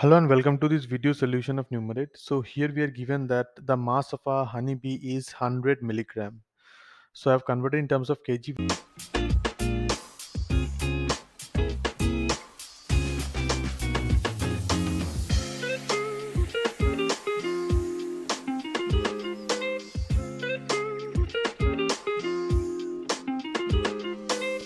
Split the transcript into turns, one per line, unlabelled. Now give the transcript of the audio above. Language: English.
Hello and welcome to this video solution of Numerade. So here we are given that the mass of a honeybee is 100 milligram. So I've converted in terms of kg.